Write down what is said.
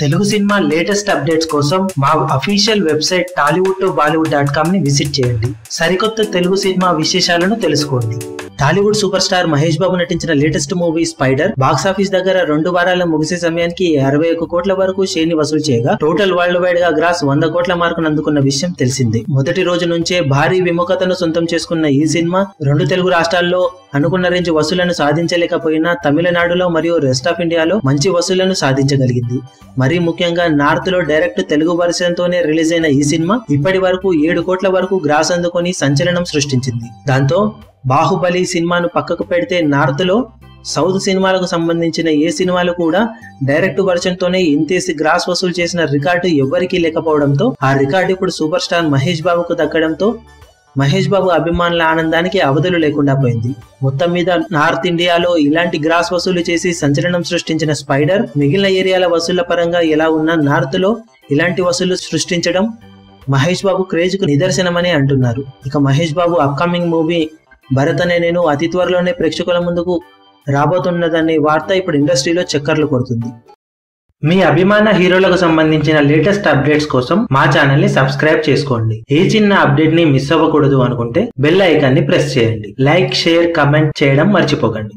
Telugu cinema latest updates కోసం మా official website Tollywood to Bollywood dot కామ్ని visit చేయండి. సరికొత్త తెలుగు సినిమా విశేషాలను తెలుసుకోండి. Tollywood super star Mahesh Babu నటించిన latest movie Spyder box office దగ్గర రెండు వారాల ముగిసే సమయానికి అరవై ఒక్క కోట్ల వరకు షేర్ని వసూలు చేయగా టోటల్ వరల్డ్ వైడ్గా గ్రాస్ వంద కోట్ల మార్కును అందుకున్న విషయం తెలిసింది. మొదటి రోజు నుంచే భారీ విముఖతను సొంతం చేసుకున్న ఈ సినిమా రెండు తెలుగు రాష్ట్రాల్లో అనుకున్న రేంజ్ వసూలను సాధించలేకపోయినా తమిళనాడులో మరియు రెస్ట్ ఆఫ్ ఇండియాలో మంచి వసూళ్ళను సాధించగలిగింది. మరీ ముఖ్యంగా నార్త్లో డైరెక్ట్ తెలుగు వర్షన్ తోనే రిలీజ్ అయిన ఈ సినిమా ఇప్పటి వరకు ఏడు కోట్ల వరకు గ్రాస్ అందుకొని సంచలనం సృష్టించింది. దాంతో బాహుబలి సినిమాను పక్కకు పెడితే నార్త్లో సౌత్ సినిమాలకు సంబంధించిన ఏ సినిమాలు కూడా డైరెక్ట్ వర్షన్ తోనే ఇంతేసి గ్రాస్ వసూలు చేసిన రికార్డు ఎవ్వరికీ లేకపోవడంతో ఆ రికార్డు ఇప్పుడు సూపర్ స్టార్ మహేష్ బాబుకు దక్కడంతో మహేష్ బాబు అభిమానుల ఆనందానికి అవధులు లేకుండా పోయింది. మొత్తం మీద నార్త్ ఇండియాలో ఇలాంటి గ్రాస్ వసూలు చేసి సంచలనం సృష్టించిన స్పైడర్ మిగిలిన ఏరియాల వసూళ్ళ పరంగా ఎలా ఉన్నా నార్త్లో ఇలాంటి వసూళ్ళు సృష్టించడం మహేష్ బాబు క్రేజ్కు నిదర్శనమని అంటున్నారు. ఇక మహేష్ బాబు అప్కమింగ్ మూవీ భరత్ అనే నేను అతి త్వరలోనే ప్రేక్షకుల ముందుకు రాబోతున్నదనే వార్త ఇప్పుడు ఇండస్ట్రీలో చక్కర్లు కొడుతుంది. మీ అభిమాన హీరోలకు సంబంధించిన లేటెస్ట్ అప్డేట్స్ కోసం మా ఛానల్ని సబ్స్క్రైబ్ చేసుకోండి. ఏ చిన్న అప్డేట్ని మిస్ అవ్వకూడదు అనుకుంటే బెల్ ఐకాన్ని ప్రెస్ చేయండి. లైక్ షేర్ కమెంట్ చేయడం మర్చిపోకండి.